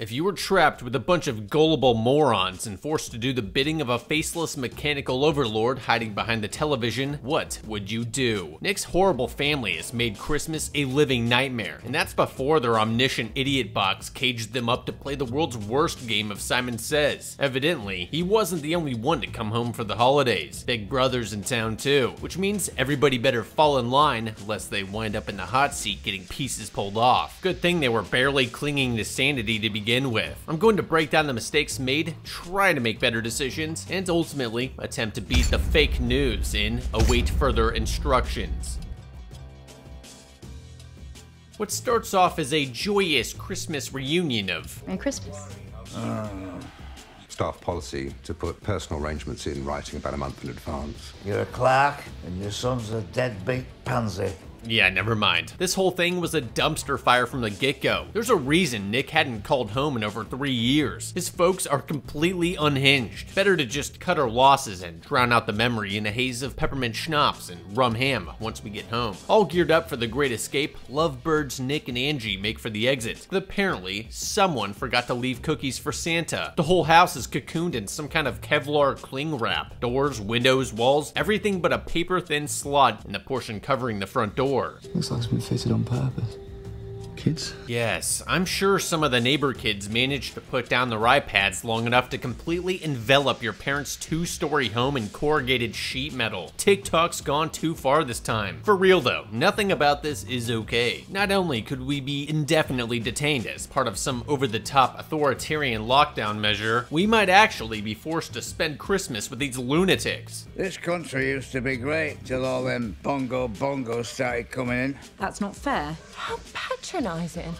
If you were trapped with a bunch of gullible morons and forced to do the bidding of a faceless mechanical overlord hiding behind the television, what would you do? Nick's horrible family has made Christmas a living nightmare, and that's before their omniscient idiot box caged them up to play the world's worst game of Simon Says. Evidently, he wasn't the only one to come home for the holidays. Big Brother's in town too, which means everybody better fall in line lest they wind up in the hot seat getting pieces pulled off. Good thing they were barely clinging to sanity to begin begin with. I'm going to break down the mistakes made, try to make better decisions, and ultimately attempt to beat the fake news in await further instructions. What starts off as a joyous Christmas reunion of Merry Christmas. Uh, staff policy to put personal arrangements in writing about a month in advance. You're a clerk, and your son's a deadbeat pansy. Yeah, never mind. This whole thing was a dumpster fire from the get-go. There's a reason Nick hadn't called home in over three years. His folks are completely unhinged. Better to just cut our losses and drown out the memory in a haze of peppermint schnapps and rum ham once we get home. All geared up for the great escape, lovebirds Nick and Angie make for the exit. But apparently, someone forgot to leave cookies for Santa. The whole house is cocooned in some kind of Kevlar cling wrap. Doors, windows, walls, everything but a paper-thin slot in the portion covering the front door. Looks like it's been fitted on purpose. Kids? Yes, I'm sure some of the neighbor kids managed to put down their iPads long enough to completely envelop your parents' two-story home in corrugated sheet metal. TikTok's gone too far this time. For real though, nothing about this is okay. Not only could we be indefinitely detained as part of some over-the-top authoritarian lockdown measure, we might actually be forced to spend Christmas with these lunatics. This country used to be great till all them bongo bongos started coming in. That's not fair. How patronising.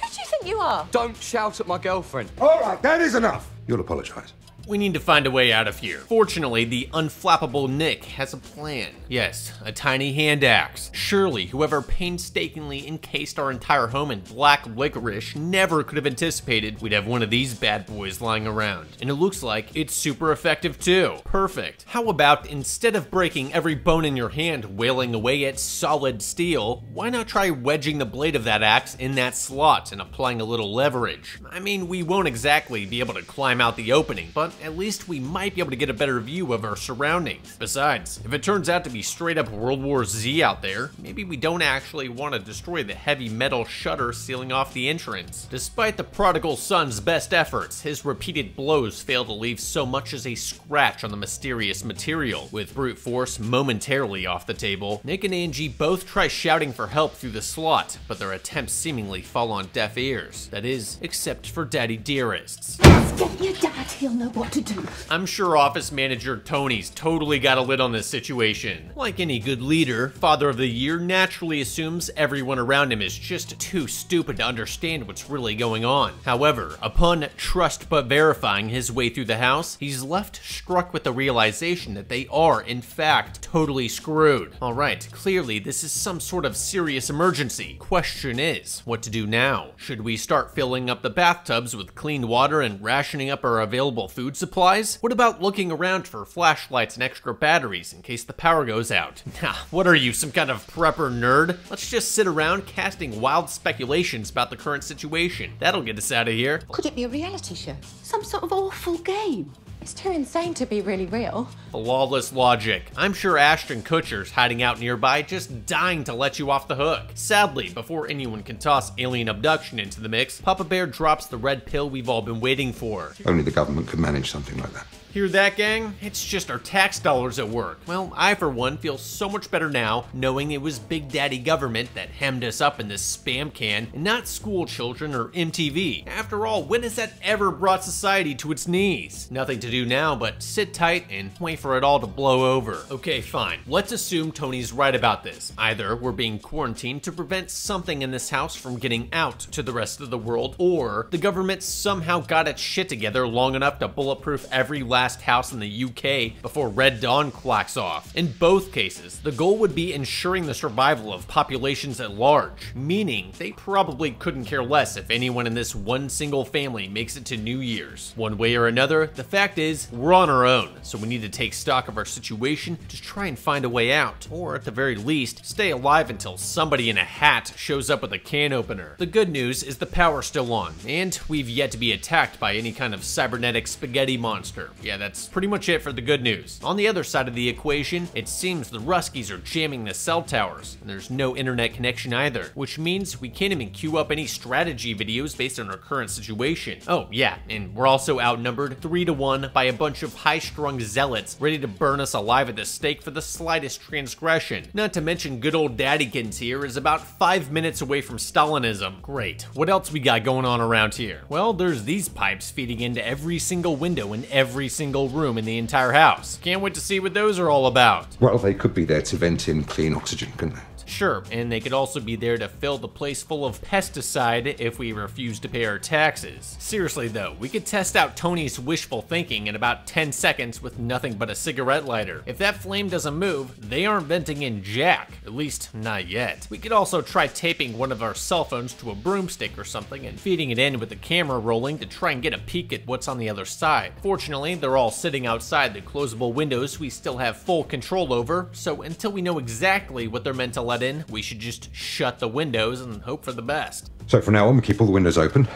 Who do you think you are? Don't shout at my girlfriend. All right, that is enough. You'll apologise. We need to find a way out of here. Fortunately, the unflappable Nick has a plan. Yes, a tiny hand axe. Surely, whoever painstakingly encased our entire home in black licorice never could have anticipated we'd have one of these bad boys lying around. And it looks like it's super effective too. Perfect. How about instead of breaking every bone in your hand wailing away at solid steel, why not try wedging the blade of that axe in that slot and applying a little leverage? I mean, we won't exactly be able to climb out the opening, but at least we might be able to get a better view of our surroundings. Besides, if it turns out to be straight up World War Z out there, maybe we don't actually want to destroy the heavy metal shutter sealing off the entrance. Despite the prodigal son's best efforts, his repeated blows fail to leave so much as a scratch on the mysterious material. With brute force momentarily off the table, Nick and Angie both try shouting for help through the slot, but their attempts seemingly fall on deaf ears. That is, except for Daddy Dearests. Get your dad, he'll know what to do. I'm sure office manager Tony's totally got a lid on this situation. Like any good leader, Father of the Year naturally assumes everyone around him is just too stupid to understand what's really going on. However, upon trust but verifying his way through the house, he's left struck with the realization that they are, in fact, totally screwed. Alright, clearly this is some sort of serious emergency. Question is, what to do now? Should we start filling up the bathtubs with clean water and rationing up our available food supplies? What about looking around for flashlights and extra batteries in case the power goes out? Nah, what are you, some kind of prepper nerd? Let's just sit around casting wild speculations about the current situation. That'll get us out of here. Could it be a reality show? Some sort of awful game? It's too insane to be really real. Flawless logic. I'm sure Ashton Kutcher's hiding out nearby, just dying to let you off the hook. Sadly, before anyone can toss alien abduction into the mix, Papa Bear drops the red pill we've all been waiting for. Only the government could manage something like that. Hear that, gang? It's just our tax dollars at work. Well, I, for one, feel so much better now knowing it was Big Daddy government that hemmed us up in this spam can and not school children or MTV. After all, when has that ever brought society to its knees? Nothing to do now but sit tight and wait for it all to blow over. Okay, fine. Let's assume Tony's right about this. Either we're being quarantined to prevent something in this house from getting out to the rest of the world, or the government somehow got its shit together long enough to bulletproof every last last house in the UK before Red Dawn clacks off. In both cases, the goal would be ensuring the survival of populations at large, meaning they probably couldn't care less if anyone in this one single family makes it to New Year's. One way or another, the fact is, we're on our own, so we need to take stock of our situation to try and find a way out, or at the very least, stay alive until somebody in a hat shows up with a can opener. The good news is the power's still on, and we've yet to be attacked by any kind of cybernetic spaghetti monster. Yeah, that's pretty much it for the good news. On the other side of the equation, it seems the Ruskies are jamming the cell towers, and there's no internet connection either, which means we can't even queue up any strategy videos based on our current situation. Oh, yeah, and we're also outnumbered 3 to 1 by a bunch of high-strung zealots ready to burn us alive at the stake for the slightest transgression. Not to mention good old Daddykins here is about 5 minutes away from Stalinism. Great. What else we got going on around here? Well, there's these pipes feeding into every single window in every single room in the entire house. Can't wait to see what those are all about. Well, they could be there to vent in clean oxygen, couldn't they? Sure, and they could also be there to fill the place full of pesticide if we refuse to pay our taxes. Seriously though, we could test out Tony's wishful thinking in about 10 seconds with nothing but a cigarette lighter. If that flame doesn't move, they aren't venting in jack, at least not yet. We could also try taping one of our cell phones to a broomstick or something and feeding it in with the camera rolling to try and get a peek at what's on the other side. Fortunately, they're all sitting outside the closable windows we still have full control over, so until we know exactly what they're meant to let in, we should just shut the windows and hope for the best. So from now on, we keep all the windows open,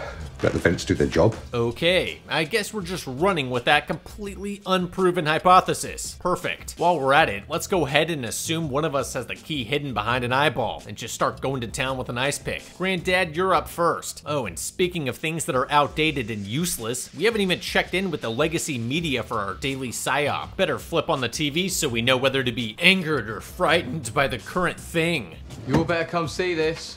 let the vents do their job. Okay, I guess we're just running with that completely unproven hypothesis. Perfect. While we're at it, let's go ahead and assume one of us has the key hidden behind an eyeball and just start going to town with an ice pick. Granddad, you're up first. Oh, and speaking of things that are outdated and useless, we haven't even checked in with the legacy media for our daily psyop. Better flip on the TV so we know whether to be angered or frightened by the current thing. You all better come see this.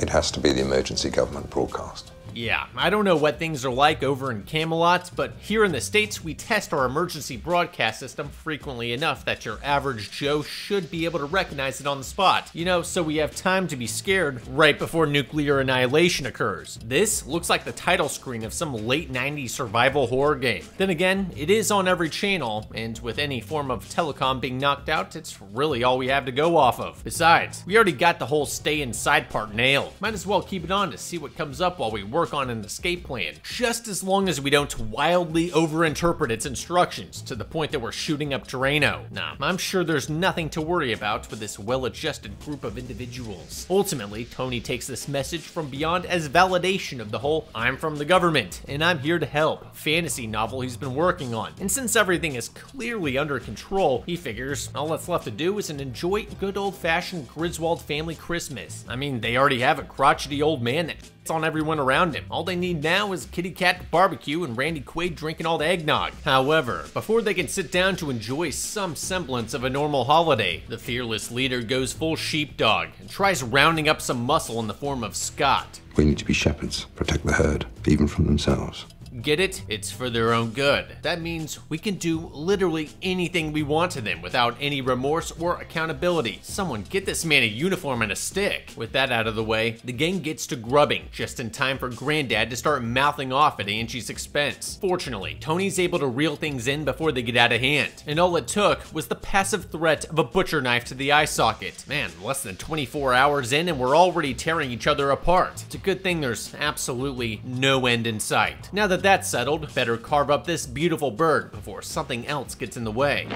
It has to be the emergency government broadcast. Yeah, I don't know what things are like over in Camelot, but here in the States, we test our emergency broadcast system frequently enough that your average Joe should be able to recognize it on the spot. You know, so we have time to be scared right before nuclear annihilation occurs. This looks like the title screen of some late 90s survival horror game. Then again, it is on every channel, and with any form of telecom being knocked out, it's really all we have to go off of. Besides, we already got the whole stay inside part nailed. Might as well keep it on to see what comes up while we work on an escape plan, just as long as we don't wildly overinterpret its instructions to the point that we're shooting up Drano. Nah, I'm sure there's nothing to worry about with this well-adjusted group of individuals. Ultimately, Tony takes this message from beyond as validation of the whole I'm from the government and I'm here to help fantasy novel he's been working on. And since everything is clearly under control, he figures all that's left to do is an enjoy good old-fashioned Griswold family Christmas. I mean, they already have a crotchety old man that on everyone around him. All they need now is Kitty Cat barbecue and Randy Quaid drinking all the eggnog. However, before they can sit down to enjoy some semblance of a normal holiday, the fearless leader goes full sheepdog and tries rounding up some muscle in the form of Scott. We need to be shepherds, protect the herd, even from themselves. Get it? It's for their own good. That means we can do literally anything we want to them without any remorse or accountability. Someone get this man a uniform and a stick. With that out of the way, the gang gets to grubbing just in time for Granddad to start mouthing off at Angie's expense. Fortunately, Tony's able to reel things in before they get out of hand, and all it took was the passive threat of a butcher knife to the eye socket. Man, less than 24 hours in and we're already tearing each other apart. It's a good thing there's absolutely no end in sight. Now that that's settled, better carve up this beautiful bird before something else gets in the way.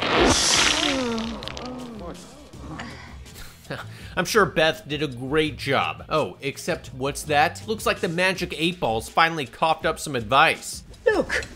I'm sure Beth did a great job. Oh, except what's that? Looks like the magic eight balls finally coughed up some advice. Look,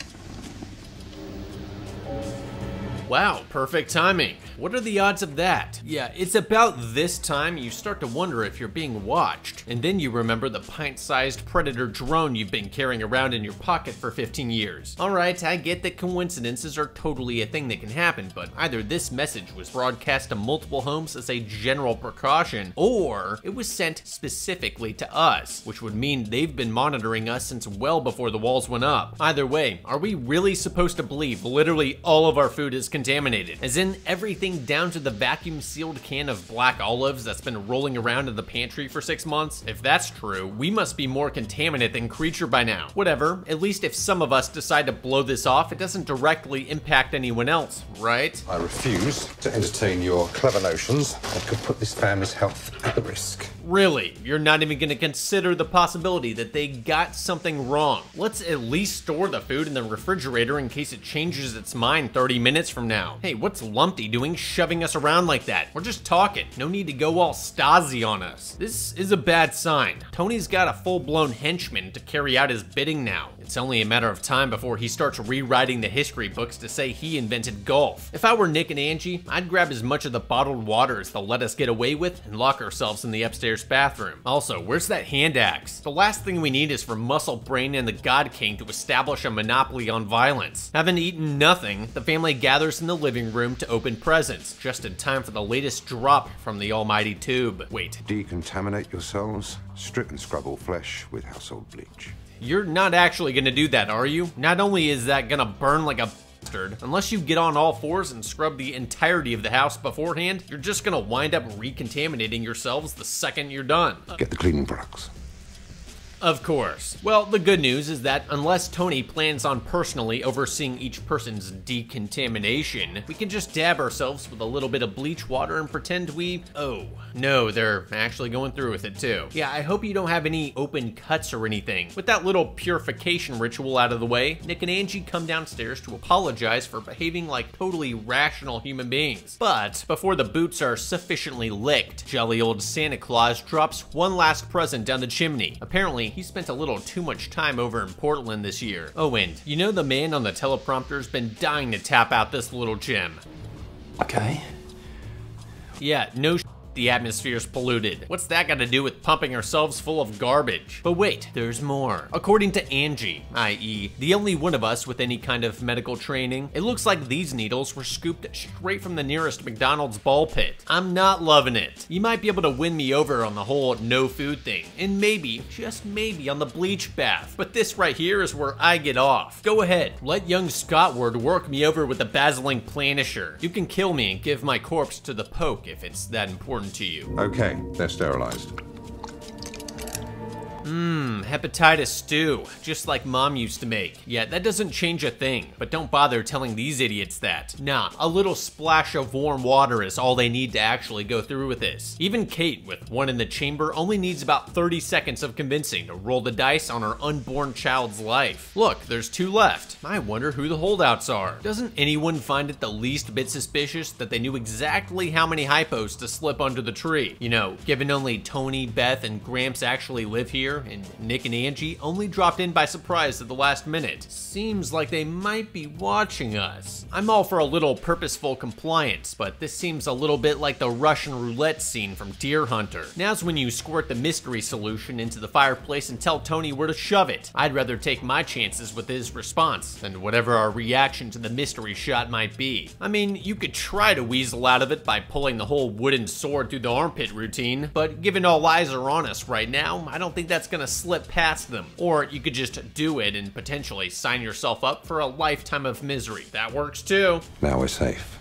Wow, perfect timing. What are the odds of that? Yeah, it's about this time you start to wonder if you're being watched. And then you remember the pint-sized Predator drone you've been carrying around in your pocket for 15 years. Alright, I get that coincidences are totally a thing that can happen, but either this message was broadcast to multiple homes as a general precaution, or it was sent specifically to us, which would mean they've been monitoring us since well before the walls went up. Either way, are we really supposed to believe literally all of our food is contaminated. As in, everything down to the vacuum sealed can of black olives that's been rolling around in the pantry for six months? If that's true, we must be more contaminant than creature by now. Whatever, at least if some of us decide to blow this off, it doesn't directly impact anyone else, right? I refuse to entertain your clever notions that could put this family's health at risk. Really? You're not even gonna consider the possibility that they got something wrong. Let's at least store the food in the refrigerator in case it changes its mind 30 minutes from now. Hey, what's Lumpty doing shoving us around like that? We're just talking. No need to go all Stasi on us. This is a bad sign. Tony's got a full-blown henchman to carry out his bidding now. It's only a matter of time before he starts rewriting the history books to say he invented golf. If I were Nick and Angie, I'd grab as much of the bottled water as they'll let us get away with and lock ourselves in the upstairs bathroom. Also, where's that hand axe? The last thing we need is for Muscle Brain and the God King to establish a monopoly on violence. Having eaten nothing, the family gathers in the living room to open presents, just in time for the latest drop from the almighty tube. Wait, Decontaminate yourselves, strip and scrub all flesh with household bleach. You're not actually gonna do that, are you? Not only is that gonna burn like a bastard, unless you get on all fours and scrub the entirety of the house beforehand, you're just gonna wind up recontaminating yourselves the second you're done. Get the cleaning products. Of course. Well, the good news is that unless Tony plans on personally overseeing each person's decontamination, we can just dab ourselves with a little bit of bleach water and pretend we. Oh, no, they're actually going through with it too. Yeah, I hope you don't have any open cuts or anything. With that little purification ritual out of the way, Nick and Angie come downstairs to apologize for behaving like totally rational human beings. But before the boots are sufficiently licked, jolly old Santa Claus drops one last present down the chimney. Apparently, he spent a little too much time over in Portland this year. Oh, and you know the man on the teleprompter's been dying to tap out this little gem. Okay. Yeah, no the atmosphere's polluted. What's that got to do with pumping ourselves full of garbage? But wait, there's more. According to Angie, i.e., the only one of us with any kind of medical training, it looks like these needles were scooped straight from the nearest McDonald's ball pit. I'm not loving it. You might be able to win me over on the whole no food thing, and maybe, just maybe on the bleach bath. But this right here is where I get off. Go ahead, let young Scottward work me over with the Basiling Planisher. You can kill me and give my corpse to the Poke if it's that important to you. Okay, they're sterilized. Mmm, hepatitis stew, just like mom used to make. Yeah, that doesn't change a thing, but don't bother telling these idiots that. Nah, a little splash of warm water is all they need to actually go through with this. Even Kate, with one in the chamber, only needs about 30 seconds of convincing to roll the dice on her unborn child's life. Look, there's two left. I wonder who the holdouts are. Doesn't anyone find it the least bit suspicious that they knew exactly how many hypos to slip under the tree? You know, given only Tony, Beth, and Gramps actually live here, and Nick and Angie only dropped in by surprise at the last minute. Seems like they might be watching us. I'm all for a little purposeful compliance, but this seems a little bit like the Russian roulette scene from Deer Hunter. Now's when you squirt the mystery solution into the fireplace and tell Tony where to shove it. I'd rather take my chances with his response than whatever our reaction to the mystery shot might be. I mean, you could try to weasel out of it by pulling the whole wooden sword through the armpit routine, but given all eyes are on us right now, I don't think that's gonna slip past them. Or you could just do it and potentially sign yourself up for a lifetime of misery. That works too. Now we're safe.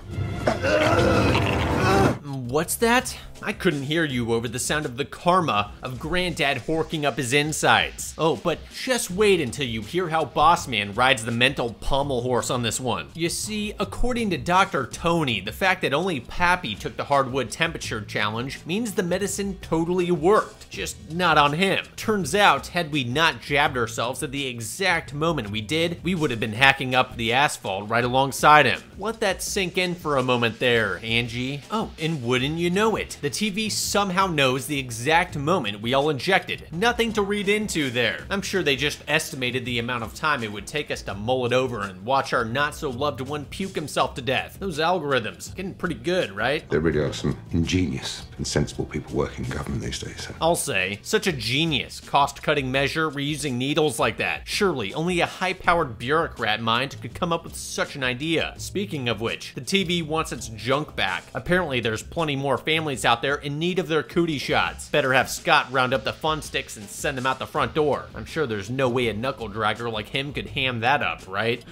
What's that? I couldn't hear you over the sound of the karma of Granddad horking up his insides. Oh, but just wait until you hear how Bossman rides the mental pommel horse on this one. You see, according to Dr. Tony, the fact that only Pappy took the hardwood temperature challenge means the medicine totally worked, just not on him. Turns out, had we not jabbed ourselves at the exact moment we did, we would have been hacking up the asphalt right alongside him. Let that sink in for a moment there, Angie. Oh, and wouldn't you know it? The TV somehow knows the exact moment we all injected. Nothing to read into there. I'm sure they just estimated the amount of time it would take us to mull it over and watch our not so loved one puke himself to death. Those algorithms, getting pretty good, right? There really are some ingenious and sensible people working in government these days. I'll say, such a genius cost-cutting measure reusing needles like that. Surely only a high-powered bureaucrat mind could come up with such an idea. Speaking of which, the TV wants its junk back. Apparently there's plenty more families out there in need of their cootie shots. Better have Scott round up the fun sticks and send them out the front door. I'm sure there's no way a knuckle dragger like him could ham that up, right?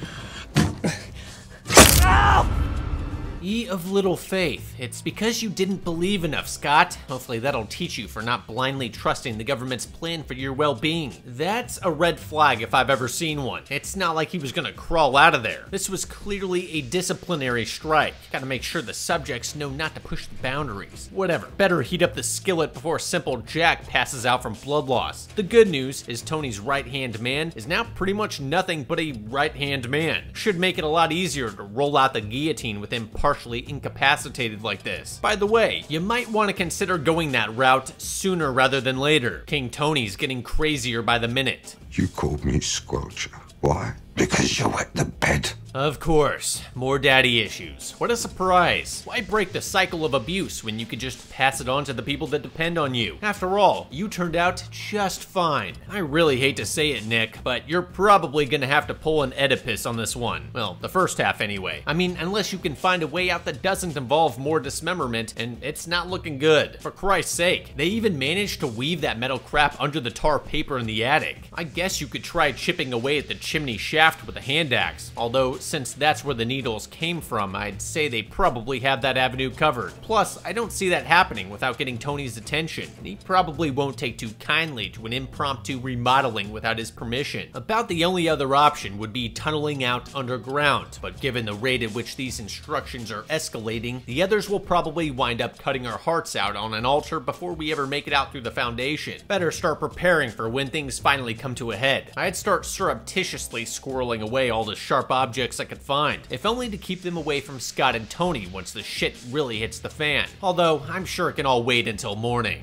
Ye of little faith. It's because you didn't believe enough, Scott. Hopefully that'll teach you for not blindly trusting the government's plan for your well-being. That's a red flag if I've ever seen one. It's not like he was gonna crawl out of there. This was clearly a disciplinary strike. Gotta make sure the subjects know not to push the boundaries. Whatever. Better heat up the skillet before Simple Jack passes out from blood loss. The good news is Tony's right-hand man is now pretty much nothing but a right-hand man. Should make it a lot easier to roll out the guillotine with him partially incapacitated like this. By the way, you might want to consider going that route sooner rather than later. King Tony's getting crazier by the minute. You called me Squelcher. Why? Because you wet the bed. Of course, more daddy issues. What a surprise. Why break the cycle of abuse when you could just pass it on to the people that depend on you? After all, you turned out just fine. I really hate to say it, Nick, but you're probably gonna have to pull an Oedipus on this one. Well, the first half anyway. I mean, unless you can find a way out that doesn't involve more dismemberment, and it's not looking good. For Christ's sake, they even managed to weave that metal crap under the tar paper in the attic. I guess you could try chipping away at the chimney shaft with a hand axe, although since that's where the needles came from, I'd say they probably have that avenue covered. Plus, I don't see that happening without getting Tony's attention, and he probably won't take too kindly to an impromptu remodeling without his permission. About the only other option would be tunneling out underground, but given the rate at which these instructions are escalating, the others will probably wind up cutting our hearts out on an altar before we ever make it out through the foundation. Better start preparing for when things finally come to a head. I'd start surreptitiously squirreling away all the sharp objects I could find, if only to keep them away from Scott and Tony once the shit really hits the fan. Although, I'm sure it can all wait until morning.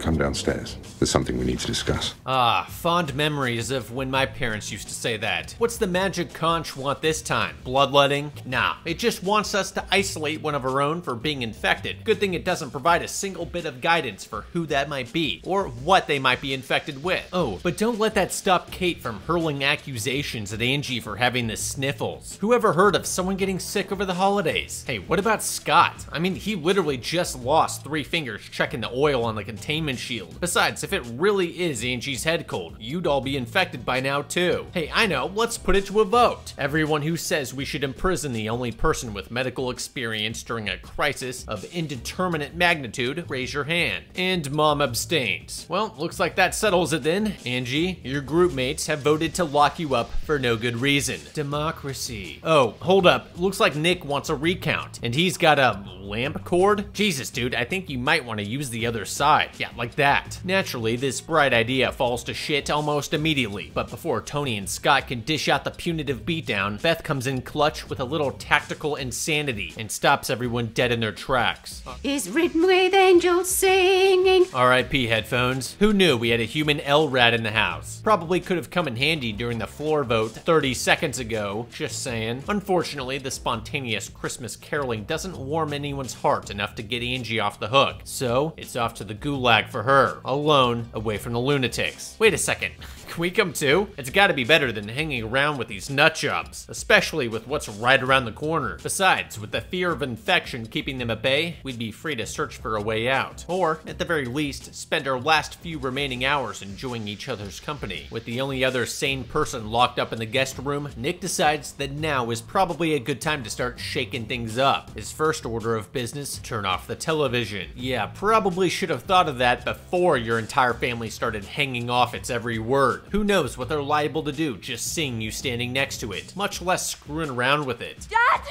Come downstairs. There's something we need to discuss. Ah, fond memories of when my parents used to say that. What's the magic conch want this time? Bloodletting? Nah, it just wants us to isolate one of our own for being infected. Good thing it doesn't provide a single bit of guidance for who that might be, or what they might be infected with. Oh, but don't let that stop Kate from hurling accusations at Angie for having the sniffles. Who ever heard of someone getting sick over the holidays? Hey, what about Scott? I mean, he literally just lost three fingers checking the oil on the containment shield. Besides, if it really is Angie's head cold, you'd all be infected by now too. Hey, I know, let's put it to a vote. Everyone who says we should imprison the only person with medical experience during a crisis of indeterminate magnitude, raise your hand. And mom abstains. Well, looks like that settles it then. Angie, your group mates have voted to lock you up for no good reason. Democracy. Oh, hold up. Looks like Nick wants a recount, and he's got a lamp cord? Jesus, dude, I think you might want to use the other side. Yeah, like that. Naturally, this bright idea falls to shit almost immediately, but before Tony and Scott can dish out the punitive beatdown, Beth comes in clutch with a little tactical insanity and stops everyone dead in their tracks. Is written with angels singing. RIP headphones. Who knew we had a human L-rat in the house? Probably could have come in handy during the floor vote 30 seconds ago, just saying. Unfortunately, the spontaneous Christmas caroling doesn't warm anyone's heart enough to get Angie off the hook, so it's off to the gulag for her, alone, away from the lunatics. Wait a second. Come too? It's gotta be better than hanging around with these nutjobs, especially with what's right around the corner. Besides, with the fear of infection keeping them at bay, we'd be free to search for a way out. Or, at the very least, spend our last few remaining hours enjoying each other's company. With the only other sane person locked up in the guest room, Nick decides that now is probably a good time to start shaking things up. His first order of business, turn off the television. Yeah, probably should have thought of that before your entire family started hanging off its every word. Who knows what they're liable to do just seeing you standing next to it, much less screwing around with it. Dad!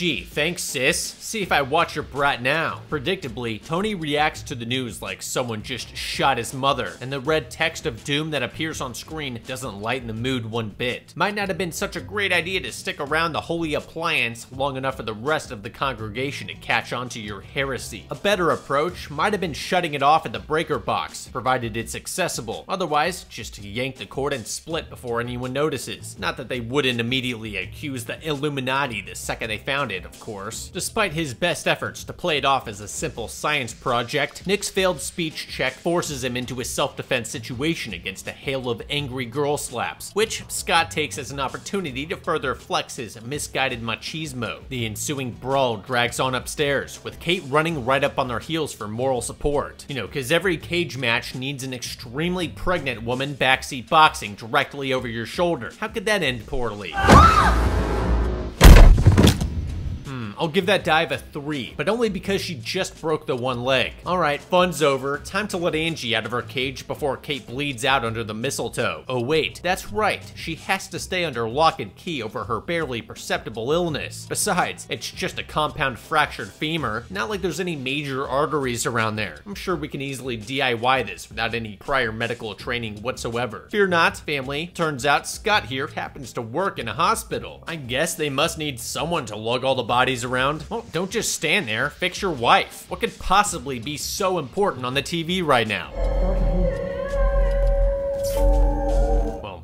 Gee, thanks sis. See if I watch your brat now. Predictably, Tony reacts to the news like someone just shot his mother, and the red text of doom that appears on screen doesn't lighten the mood one bit. Might not have been such a great idea to stick around the holy appliance long enough for the rest of the congregation to catch on to your heresy. A better approach might have been shutting it off at the breaker box, provided it's accessible. Otherwise, just yank the cord and split before anyone notices. Not that they wouldn't immediately accuse the Illuminati the second they found of course. Despite his best efforts to play it off as a simple science project, Nick's failed speech check forces him into a self-defense situation against a hail of angry girl slaps, which Scott takes as an opportunity to further flex his misguided machismo. The ensuing brawl drags on upstairs, with Kate running right up on their heels for moral support. You know, cause every cage match needs an extremely pregnant woman backseat boxing directly over your shoulder. How could that end poorly? I'll give that dive a 3, but only because she just broke the one leg. Alright, fun's over. Time to let Angie out of her cage before Kate bleeds out under the mistletoe. Oh wait, that's right. She has to stay under lock and key over her barely perceptible illness. Besides, it's just a compound fractured femur, not like there's any major arteries around there. I'm sure we can easily DIY this without any prior medical training whatsoever. Fear not, family. Turns out Scott here happens to work in a hospital. I guess they must need someone to lug all the bodies around. Well, don't just stand there, fix your wife. What could possibly be so important on the TV right now?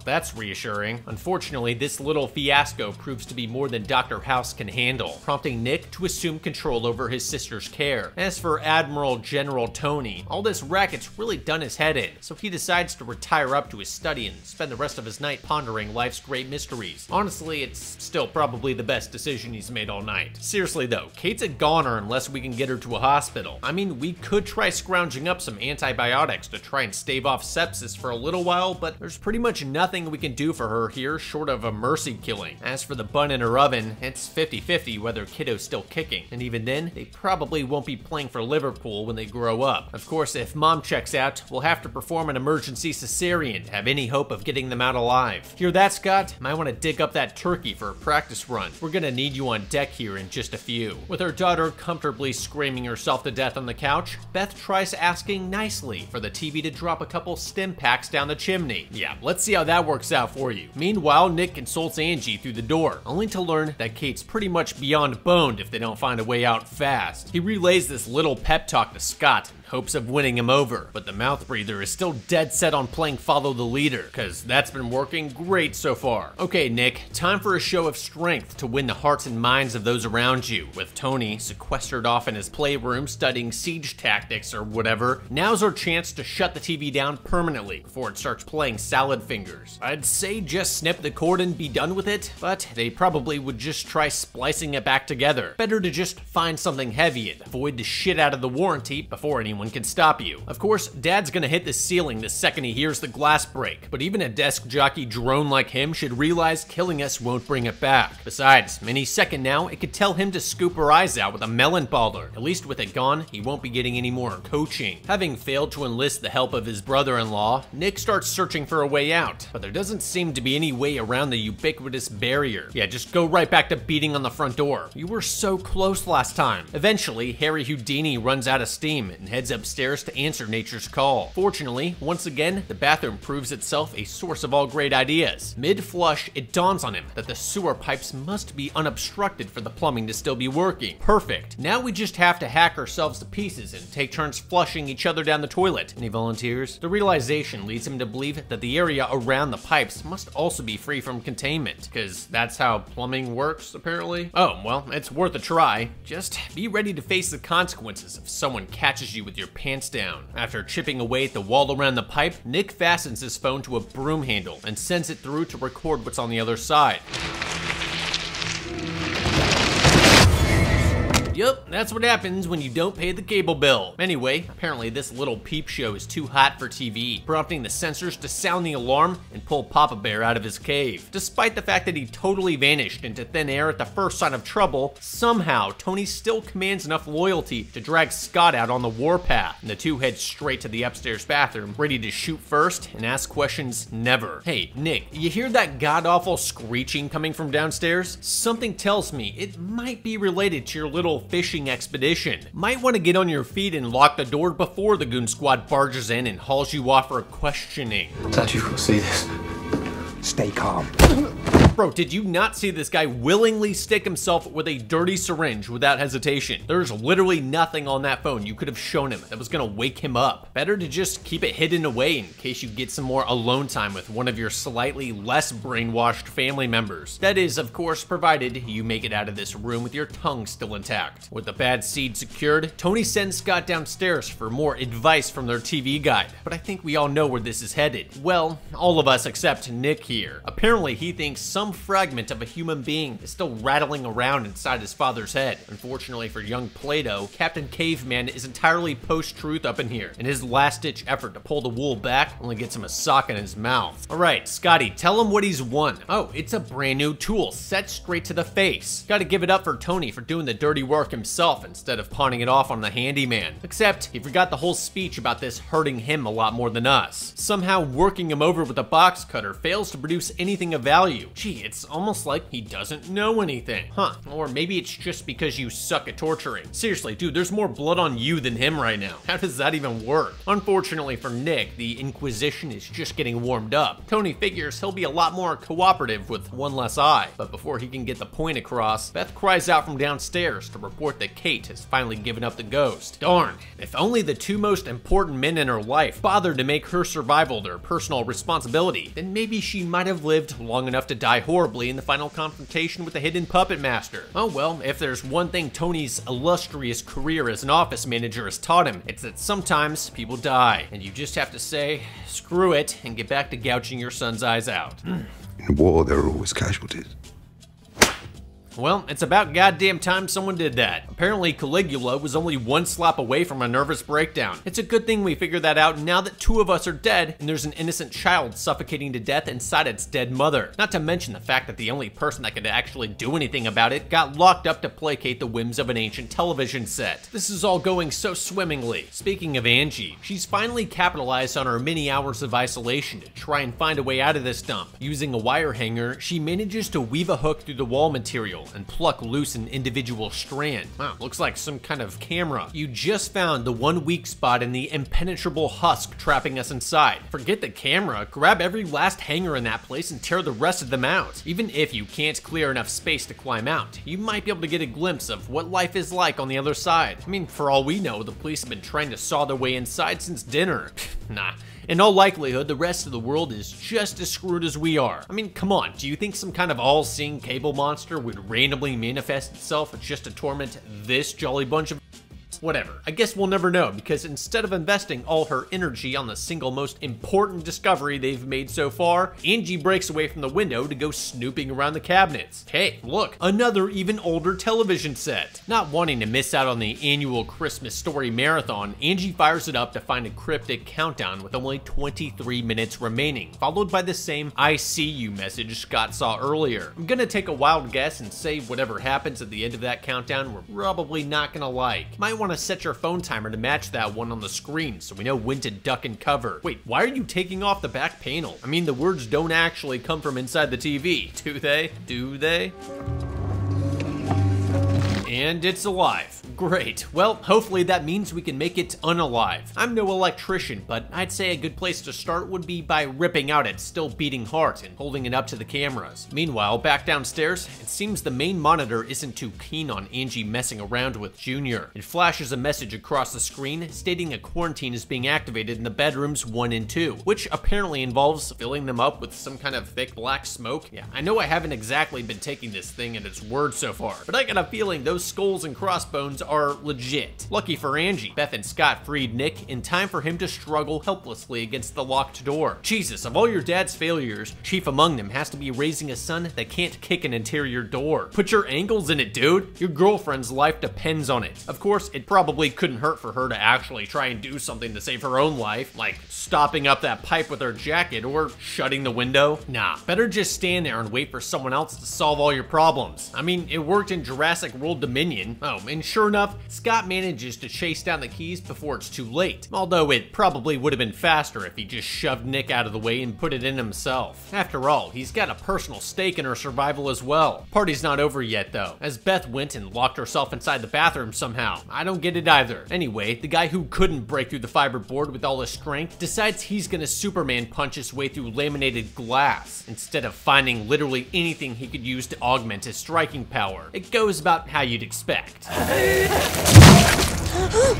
That's reassuring. Unfortunately, this little fiasco proves to be more than Dr. House can handle, prompting Nick to assume control over his sister's care. As for Admiral General Tony, all this racket's really done his head in, so he decides to retire up to his study and spend the rest of his night pondering life's great mysteries. Honestly, it's still probably the best decision he's made all night. Seriously though, Kate's a goner unless we can get her to a hospital. I mean, we could try scrounging up some antibiotics to try and stave off sepsis for a little while, but there's pretty much nothing nothing we can do for her here short of a mercy killing. As for the bun in her oven, it's 50-50 whether Kiddo's still kicking, and even then, they probably won't be playing for Liverpool when they grow up. Of course, if mom checks out, we'll have to perform an emergency cesarean to have any hope of getting them out alive. Hear that, Scott? Might want to dig up that turkey for a practice run. We're gonna need you on deck here in just a few. With her daughter comfortably screaming herself to death on the couch, Beth tries asking nicely for the TV to drop a couple stim packs down the chimney. Yeah, let's see how that works out for you. Meanwhile, Nick consults Angie through the door, only to learn that Kate's pretty much beyond boned if they don't find a way out fast. He relays this little pep talk to Scott hopes of winning him over, but the mouth breather is still dead set on playing follow the leader, cause that's been working great so far. Okay, Nick, time for a show of strength to win the hearts and minds of those around you. With Tony sequestered off in his playroom studying siege tactics or whatever, now's our chance to shut the TV down permanently before it starts playing salad fingers. I'd say just snip the cord and be done with it, but they probably would just try splicing it back together. Better to just find something heavy and avoid the shit out of the warranty before anyone anyone can stop you. Of course, Dad's gonna hit the ceiling the second he hears the glass break, but even a desk jockey drone like him should realize killing us won't bring it back. Besides, any second now, it could tell him to scoop her eyes out with a melon baller. At least with it gone, he won't be getting any more coaching. Having failed to enlist the help of his brother-in-law, Nick starts searching for a way out, but there doesn't seem to be any way around the ubiquitous barrier. Yeah, just go right back to beating on the front door. You were so close last time. Eventually, Harry Houdini runs out of steam and heads heads upstairs to answer nature's call. Fortunately, once again, the bathroom proves itself a source of all great ideas. Mid-flush, it dawns on him that the sewer pipes must be unobstructed for the plumbing to still be working. Perfect. Now we just have to hack ourselves to pieces and take turns flushing each other down the toilet. Any volunteers? The realization leads him to believe that the area around the pipes must also be free from containment, because that's how plumbing works, apparently. Oh, well, it's worth a try. Just be ready to face the consequences if someone catches you with your pants down. After chipping away at the wall around the pipe, Nick fastens his phone to a broom handle and sends it through to record what's on the other side. Yup, that's what happens when you don't pay the cable bill. Anyway, apparently this little peep show is too hot for TV, prompting the censors to sound the alarm and pull Papa Bear out of his cave. Despite the fact that he totally vanished into thin air at the first sign of trouble, somehow Tony still commands enough loyalty to drag Scott out on the warpath, and the two head straight to the upstairs bathroom, ready to shoot first and ask questions never. Hey, Nick, you hear that god-awful screeching coming from downstairs? Something tells me it might be related to your little fishing expedition. Might want to get on your feet and lock the door before the goon squad barges in and hauls you off for questioning. Dad, you will see this. Stay calm. Bro, did you not see this guy willingly stick himself with a dirty syringe without hesitation? There's literally nothing on that phone you could have shown him that was gonna wake him up. Better to just keep it hidden away in case you get some more alone time with one of your slightly less brainwashed family members. That is, of course, provided you make it out of this room with your tongue still intact. With the bad seed secured, Tony sends Scott downstairs for more advice from their TV guide. But I think we all know where this is headed. Well, all of us except Nick here. Apparently, he thinks some some fragment of a human being is still rattling around inside his father's head. Unfortunately for young Plato, Captain Caveman is entirely post-truth up in here, and his last-ditch effort to pull the wool back only gets him a sock in his mouth. Alright, Scotty, tell him what he's won. Oh, it's a brand new tool, set straight to the face. Gotta give it up for Tony for doing the dirty work himself instead of pawning it off on the handyman. Except, he forgot the whole speech about this hurting him a lot more than us. Somehow, working him over with a box cutter fails to produce anything of value. Gee, it's almost like he doesn't know anything. Huh, or maybe it's just because you suck at torturing. Seriously, dude, there's more blood on you than him right now. How does that even work? Unfortunately for Nick, the Inquisition is just getting warmed up. Tony figures he'll be a lot more cooperative with one less eye, but before he can get the point across, Beth cries out from downstairs to report that Kate has finally given up the ghost. Darn, if only the two most important men in her life bothered to make her survival their personal responsibility, then maybe she might have lived long enough to die horribly in the final confrontation with the hidden puppet master. Oh well, if there's one thing Tony's illustrious career as an office manager has taught him, it's that sometimes people die, and you just have to say, screw it, and get back to gouging your son's eyes out. In war, there are always casualties. Well, it's about goddamn time someone did that. Apparently, Caligula was only one slap away from a nervous breakdown. It's a good thing we figured that out now that two of us are dead and there's an innocent child suffocating to death inside its dead mother. Not to mention the fact that the only person that could actually do anything about it got locked up to placate the whims of an ancient television set. This is all going so swimmingly. Speaking of Angie, she's finally capitalized on her many hours of isolation to try and find a way out of this dump. Using a wire hanger, she manages to weave a hook through the wall material and pluck loose an individual strand. Wow, looks like some kind of camera. You just found the one weak spot in the impenetrable husk trapping us inside. Forget the camera, grab every last hanger in that place and tear the rest of them out. Even if you can't clear enough space to climb out, you might be able to get a glimpse of what life is like on the other side. I mean, for all we know, the police have been trying to saw their way inside since dinner. nah. In all likelihood, the rest of the world is just as screwed as we are. I mean, come on, do you think some kind of all-seeing cable monster would randomly manifest itself just to torment this jolly bunch of Whatever. I guess we'll never know because instead of investing all her energy on the single most important discovery they've made so far, Angie breaks away from the window to go snooping around the cabinets. Hey, look, another even older television set. Not wanting to miss out on the annual Christmas story marathon, Angie fires it up to find a cryptic countdown with only 23 minutes remaining, followed by the same I see you message Scott saw earlier. I'm gonna take a wild guess and say whatever happens at the end of that countdown we're probably not gonna like. Might want to set your phone timer to match that one on the screen so we know when to duck and cover. Wait, why are you taking off the back panel? I mean, the words don't actually come from inside the TV, do they? Do they? And it's alive. Great. Well, hopefully that means we can make it unalive. I'm no electrician, but I'd say a good place to start would be by ripping out its still beating heart and holding it up to the cameras. Meanwhile, back downstairs, it seems the main monitor isn't too keen on Angie messing around with Junior. It flashes a message across the screen stating a quarantine is being activated in the bedrooms 1 and 2, which apparently involves filling them up with some kind of thick black smoke. Yeah, I know I haven't exactly been taking this thing at its word so far, but I got a feeling those skulls and crossbones are legit. Lucky for Angie, Beth and Scott freed Nick in time for him to struggle helplessly against the locked door. Jesus, of all your dad's failures, chief among them has to be raising a son that can't kick an interior door. Put your ankles in it, dude. Your girlfriend's life depends on it. Of course, it probably couldn't hurt for her to actually try and do something to save her own life, like stopping up that pipe with her jacket or shutting the window. Nah, better just stand there and wait for someone else to solve all your problems. I mean, it worked in Jurassic World Dominion. Oh, and sure enough, Scott manages to chase down the keys before it's too late, although it probably would have been faster if he just shoved Nick out of the way and put it in himself. After all, he's got a personal stake in her survival as well. Party's not over yet though, as Beth went and locked herself inside the bathroom somehow. I don't get it either. Anyway, the guy who couldn't break through the fiber board with all his strength decides he's gonna Superman punch his way through laminated glass, instead of finding literally anything he could use to augment his striking power. It goes about how you'd expect. あっ!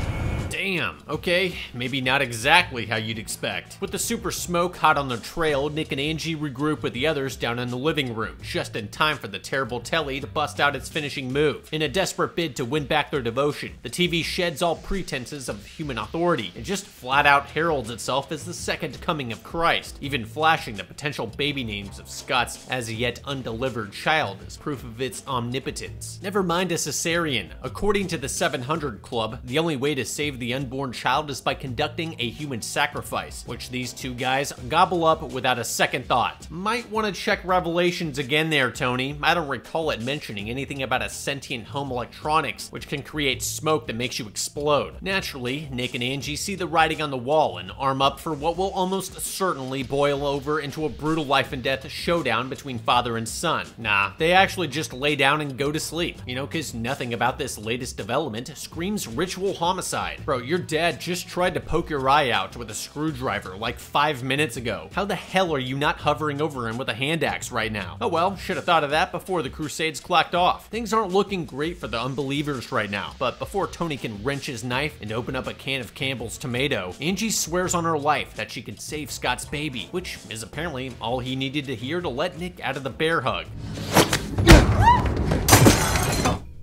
Damn, okay, maybe not exactly how you'd expect. With the super smoke hot on their trail, Nick and Angie regroup with the others down in the living room, just in time for the terrible telly to bust out its finishing move. In a desperate bid to win back their devotion, the TV sheds all pretenses of human authority and just flat out heralds itself as the second coming of Christ, even flashing the potential baby names of Scott's as yet undelivered child as proof of its omnipotence. Never mind a cesarean. According to the 700 Club, the only way to save the unborn child is by conducting a human sacrifice, which these two guys gobble up without a second thought. Might want to check Revelations again there, Tony. I don't recall it mentioning anything about a sentient home electronics, which can create smoke that makes you explode. Naturally, Nick and Angie see the writing on the wall and arm up for what will almost certainly boil over into a brutal life and death showdown between father and son. Nah, they actually just lay down and go to sleep. You know, because nothing about this latest development screams ritual homicide. Bro, your dad just tried to poke your eye out with a screwdriver like five minutes ago. How the hell are you not hovering over him with a hand axe right now? Oh well, should have thought of that before the Crusades clocked off. Things aren't looking great for the unbelievers right now, but before Tony can wrench his knife and open up a can of Campbell's tomato, Angie swears on her life that she can save Scott's baby, which is apparently all he needed to hear to let Nick out of the bear hug.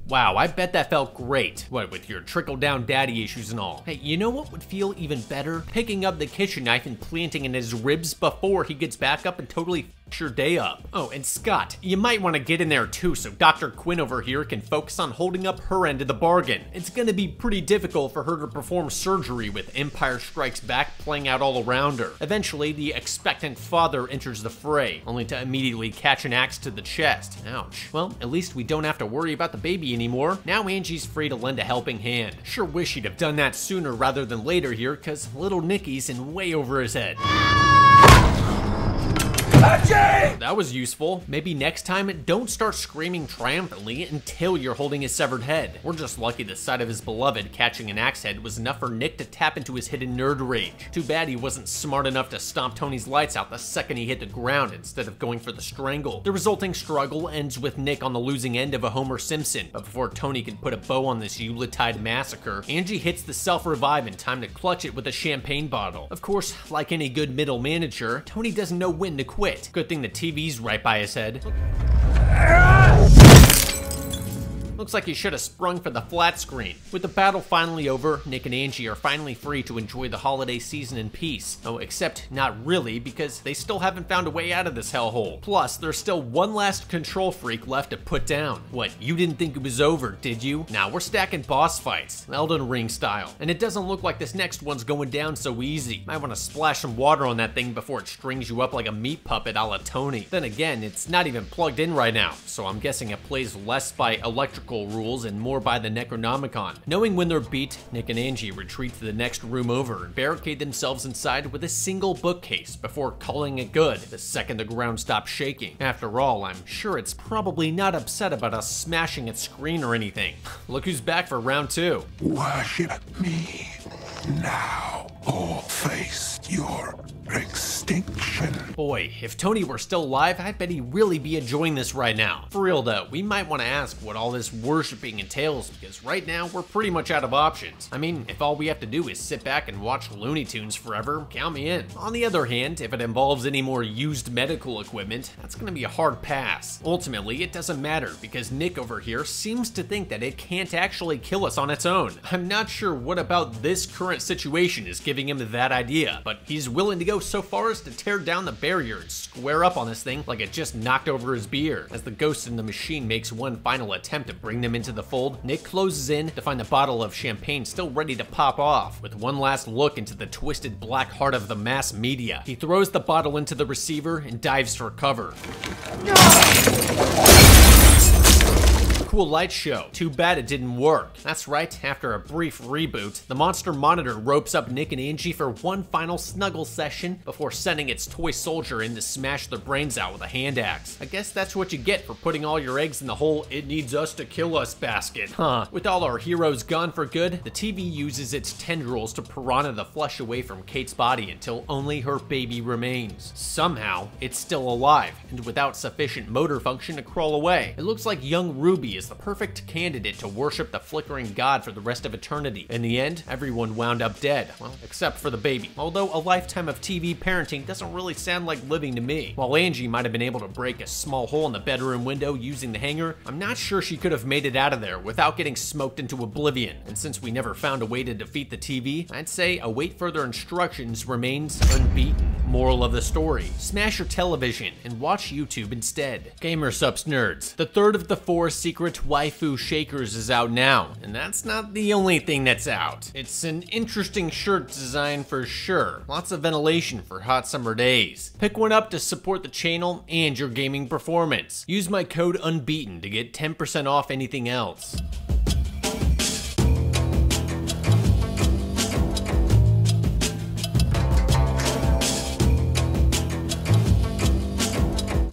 Wow, I bet that felt great. What, with your trickle-down daddy issues and all. Hey, you know what would feel even better? Picking up the kitchen knife and planting in his ribs before he gets back up and totally your day up. Oh, and Scott, you might want to get in there too so Dr. Quinn over here can focus on holding up her end of the bargain. It's gonna be pretty difficult for her to perform surgery with Empire Strikes Back playing out all around her. Eventually, the expectant father enters the fray, only to immediately catch an axe to the chest. Ouch. Well, at least we don't have to worry about the baby anymore. Now Angie's free to lend a helping hand. Sure wish she'd have done that sooner rather than later here, cause little Nicky's in way over his head. That was useful. Maybe next time, don't start screaming triumphantly until you're holding his severed head. We're just lucky the sight of his beloved catching an axe head was enough for Nick to tap into his hidden nerd rage. Too bad he wasn't smart enough to stomp Tony's lights out the second he hit the ground instead of going for the strangle. The resulting struggle ends with Nick on the losing end of a Homer Simpson, but before Tony can put a bow on this Yuletide massacre, Angie hits the self-revive in time to clutch it with a champagne bottle. Of course, like any good middle manager, Tony doesn't know when to quit. Good thing the TV's right by his head. Ah! Looks like he should have sprung for the flat screen. With the battle finally over, Nick and Angie are finally free to enjoy the holiday season in peace. Oh, except not really, because they still haven't found a way out of this hellhole. Plus, there's still one last control freak left to put down. What, you didn't think it was over, did you? Now, we're stacking boss fights, Elden Ring style. And it doesn't look like this next one's going down so easy. Might want to splash some water on that thing before it strings you up like a meat puppet a la Tony. Then again, it's not even plugged in right now, so I'm guessing it plays less by electrical rules and more by the Necronomicon. Knowing when they're beat, Nick and Angie retreat to the next room over and barricade themselves inside with a single bookcase before calling it good the second the ground stops shaking. After all, I'm sure it's probably not upset about us smashing its screen or anything. Look who's back for round two. Worship me now, or face your extinction. Boy, if Tony were still alive, I bet he'd really be enjoying this right now. For real though, we might want to ask what all this worshipping entails because right now we're pretty much out of options. I mean, if all we have to do is sit back and watch Looney Tunes forever, count me in. On the other hand, if it involves any more used medical equipment, that's gonna be a hard pass. Ultimately, it doesn't matter because Nick over here seems to think that it can't actually kill us on its own. I'm not sure what about this current situation is giving him that idea, but he's willing to go so far as to tear down the barrier and square up on this thing like it just knocked over his beer. As the ghost in the machine makes one final attempt to bring them into the fold, Nick closes in to find the bottle of champagne still ready to pop off. With one last look into the twisted black heart of the mass media, he throws the bottle into the receiver and dives for cover. Cool light show. Too bad it didn't work. That's right, after a brief reboot, the Monster Monitor ropes up Nick and Angie for one final snuggle session before sending its toy soldier in to smash their brains out with a hand axe. I guess that's what you get for putting all your eggs in the whole it needs us to kill us basket. Huh. With all our heroes gone for good, the TV uses its tendrils to piranha the flesh away from Kate's body until only her baby remains. Somehow, it's still alive, and without sufficient motor function to crawl away. It looks like young Ruby is is the perfect candidate to worship the flickering god for the rest of eternity. In the end, everyone wound up dead. Well, except for the baby. Although a lifetime of TV parenting doesn't really sound like living to me. While Angie might have been able to break a small hole in the bedroom window using the hanger, I'm not sure she could have made it out of there without getting smoked into oblivion. And since we never found a way to defeat the TV, I'd say await further instructions remains unbeaten. Moral of the story, smash your television and watch YouTube instead. Gamer Supps nerds, the third of the four secret waifu shakers is out now, and that's not the only thing that's out. It's an interesting shirt design for sure. Lots of ventilation for hot summer days. Pick one up to support the channel and your gaming performance. Use my code UNBEATEN to get 10% off anything else.